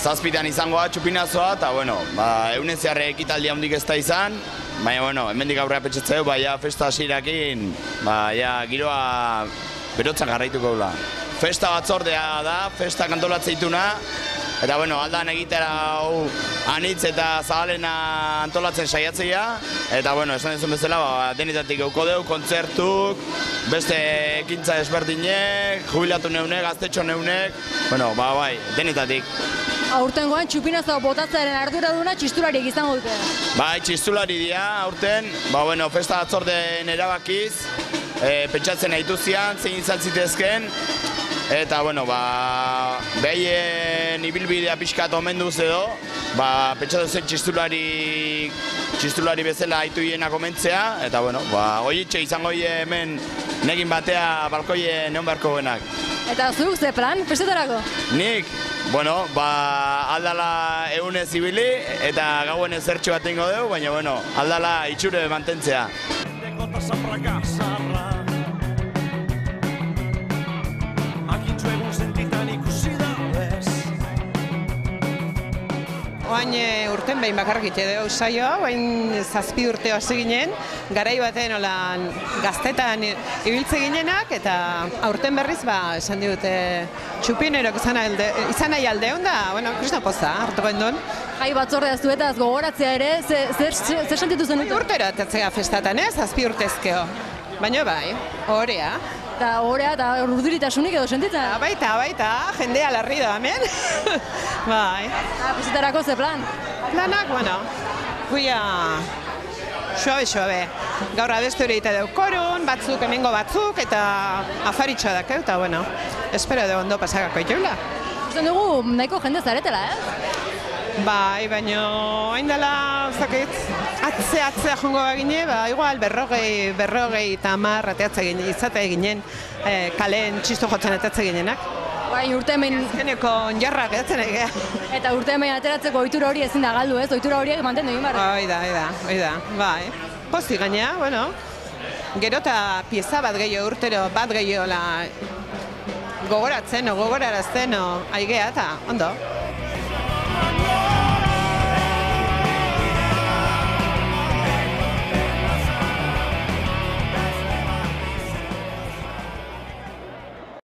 zazpitan izangoa txupinazoa, eta bueno, ba, eunen zeharre ekitaldi handik ez da izan, baina bueno, hemendik aurrera petxetzeu, ba, ja, festa hasirakin, ba, ja, giroa berotzen garraituko gula. Festa batzordea da, festa kantolatzeituna, Eta bueno, aldan egitera hau anitz eta zabalena antolatzen saiatzea. Eta bueno, esan duzun bezala, ba, denetatik euko deu, kontzertuk, beste ekintza desberdinek, jubilatu neunek, gaztetxo neunek, bueno, ba, bai, denetatik. Aurten goan txupinazo botatzearen arduraduna txistulariek izango dute. Bai, txistulari dira, aurten, ba, bueno, festa batzorden erabakiz, e, pentsatzen nahi zein izaltzitezken, Eta, bueno, ba, behien ibilbidea pixkat omen duz edo, ba, pentsatu zen txistulari, txistulari bezala haitu hiena komentzea, eta, bueno, ba, itxe izango hie hemen negin batea balkoie neon beharko benak. Eta zuk, ze plan, festetarako? Nik, bueno, ba, aldala egunez ibili eta gauen ezertxo bat ingo dugu, baina, bueno, aldala itxure mantentzea. Oain e, urten behin bakarrik ite dugu saioa, oain zazpi urte hasi ginen, garai baten hola gaztetan ibiltze ginenak, eta aurten berriz ba, esan dute txupinerok izan, alde, izan nahi alde da, bueno, krisna poza, hartuko endun. Jai batzordea zuetaz gogoratzea ere, zer, zer sentitu zen dut? Urtero atatzea festatan ez, zazpi urtezkeo. Baina bai, horea eta orea eta urduritasunik edo sentitzen? Ah, baita, baita, jendea larri da, hemen. bai. Ah, Pizitarako ze plan? Planak, bueno, guia suabe, suabe. Gaur abestu ere eta korun, batzuk, hemengo batzuk, eta afaritxoa da, eta, bueno, espero de ondo pasagako itxula. Usten dugu, nahiko jende zaretela, eh? Bai, baino hain dela, zakit, atze, atzea jongo bagine, ba, igual berrogei, berrogei eta mar ateatze ginen, izate ginen, e, kalen txisto jotzen ateatze ginenak. Bai, urte hemen... Azkeneko jarrak edatzen egea. Eta urte hemen ateratzeko ohitura hori ezin da galdu, ez? Ohitura horiek mantendu egin barra. Bai, da, bai da, bai. Posti gainea, bueno, gero eta pieza bat gehiago urtero, bat gehiago la gogoratzen, o gogorarazten, o aigea, eta ondo.